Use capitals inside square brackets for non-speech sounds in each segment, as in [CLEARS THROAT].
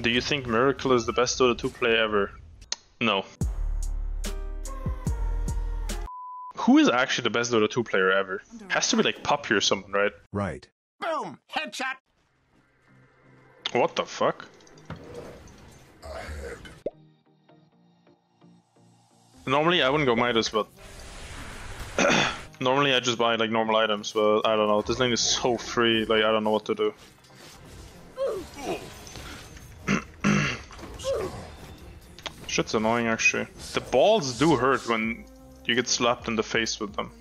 Do you think Miracle is the best Dota 2 player ever? No. Who is actually the best Dota 2 player ever? Has to be like Puppey or something, right? Right. Boom! Headshot! What the fuck? Normally I wouldn't go Midas, but [COUGHS] normally I just buy like normal items, but I don't know. This thing is so free, like I don't know what to do. Shit's annoying actually. The balls do hurt when you get slapped in the face with them.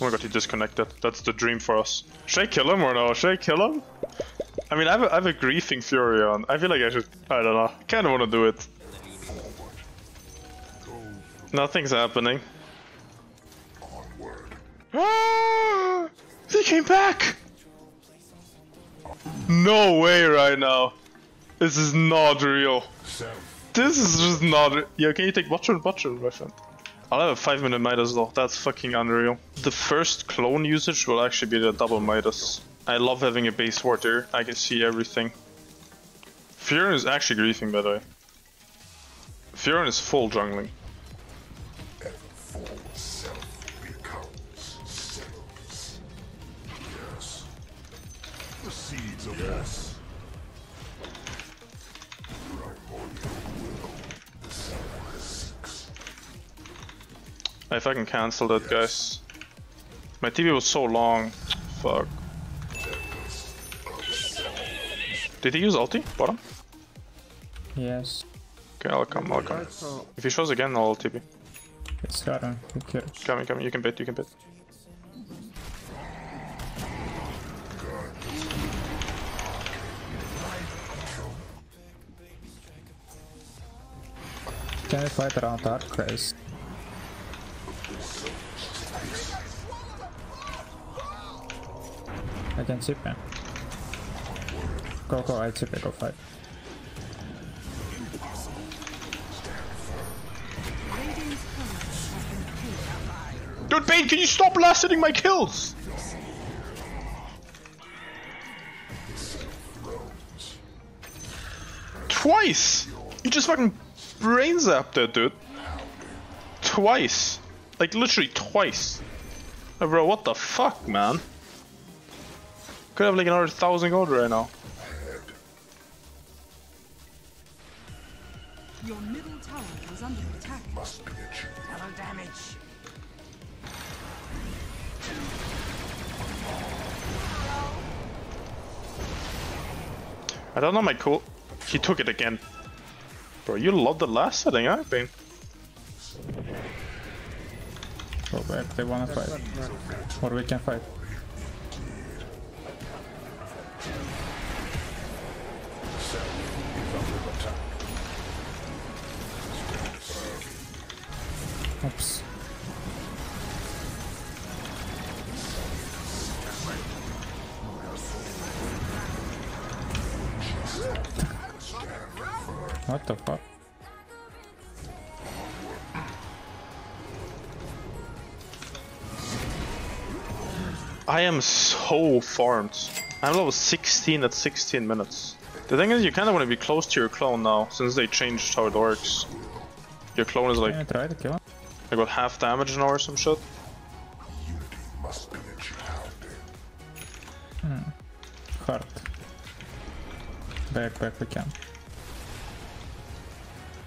Oh my god, he disconnected. That's the dream for us. Should I kill him or no? Should I kill him? I mean, I have a, I have a griefing fury on. I feel like I should. I don't know. Kind of want to do it. Nothing's happening. [GASPS] He came back! No way right now. This is not real. This is just not. re- Yo, can you take Butcher and Butcher, my friend? I'll have a 5 minute Midas though, that's fucking unreal. The first clone usage will actually be the double Midas. I love having a base ward there, I can see everything. Furion is actually griefing by the way. Furion is full jungling. The seeds of yes. I can cancel that, guys. My TV was so long. Fuck. Did he use ulti? Bottom? Yes. Okay, I'll come, I'll come. If he shows again, I'll TP. It's Garen. Who cares? Coming, coming, you can bait, you can bait. Can we fight around Dark Race? Can him. Go, go, I chip it, go fight. Dude, Bane, can you stop last my kills? Twice! You just fucking brain zapped that dude. Twice. Like literally twice. Bro, what the fuck, man? Could have like another thousand gold right now. Your middle tower is under attack. Double damage! I don't know my cool. He took it again. Bro, you love the last setting, huh, Bane? Go back, they wanna fight. Or we can fight. Oops. What the fuck? I am so farmed. I'm level 16 at 16 minutes. The thing is, you kind of want to be close to your clone now, since they changed how it works. Your clone is like, try to kill him? I got half damage now or some shit. Must be enshrouded. Hard. Back, back, we can.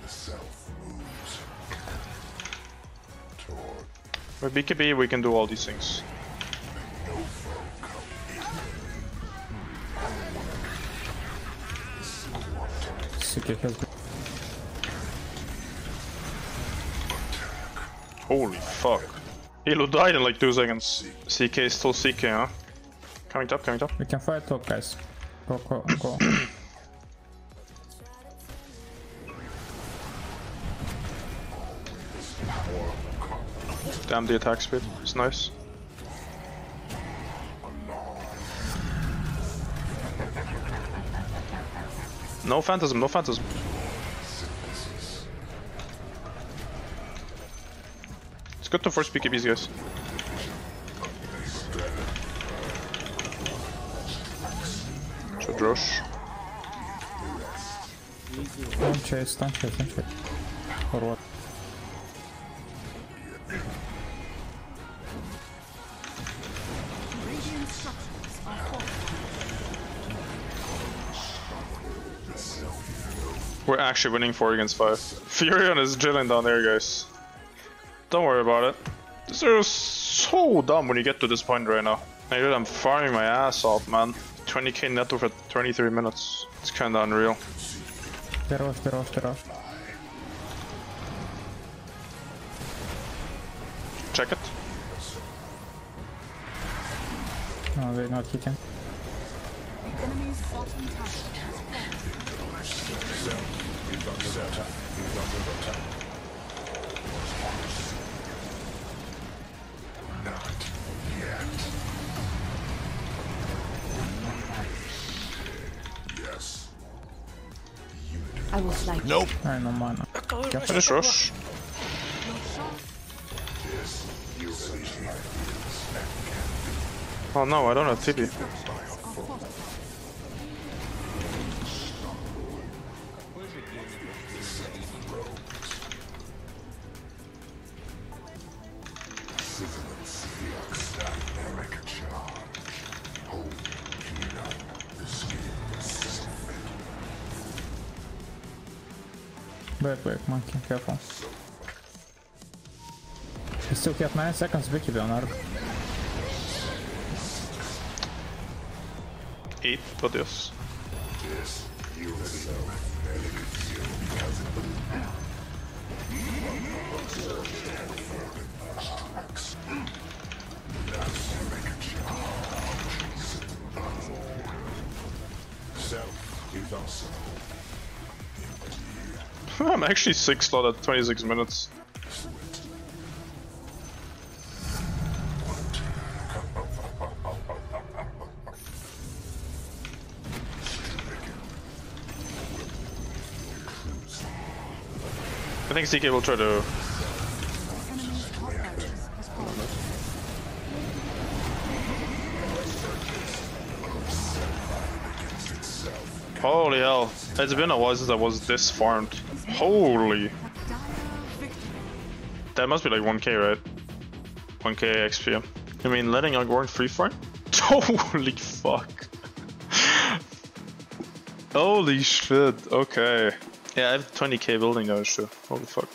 The self moves toward With BKB, we can do all these things. Has been. Holy fuck. Elo died in like 2 seconds. CK is still CK, huh? Coming top, coming top. We can fight top, guys. Go, go, go. [CLEARS THROAT] Damn the attack speed, it's nice. No phantasm, no phantasm. Good to force BKBs, guys. Should rush. Don't chase, don't chase, don't chase. Or what? Radiant structures are fortified. We're actually winning 4 against 5. [LAUGHS] Furion is drilling down there, guys. Don't worry about it. This is so dumb when you get to this point right now. I dude, I'm farming my ass off, man. 20k netto for 23 minutes. It's kinda unreal. Get off, get off, get off. Check it. Oh, no, they're not hitting. Enemy's I will like Nope. I know mana. Finish rush. Oh no, I don't have TP. Back, back, monkey, careful. You still have 9 seconds, Vicky, be on arc. 8, but yes. self is also [LAUGHS] I'm actually 6 slot at 26 minutes. I think CK will try to Holy hell. It's been a while since I was this farmed. Holy. That must be like 1k, right? 1k XP. I mean, letting Agorn free farm? [LAUGHS] Holy fuck. Holy shit, okay. Yeah, I have 20k building now, sure. Holy fuck.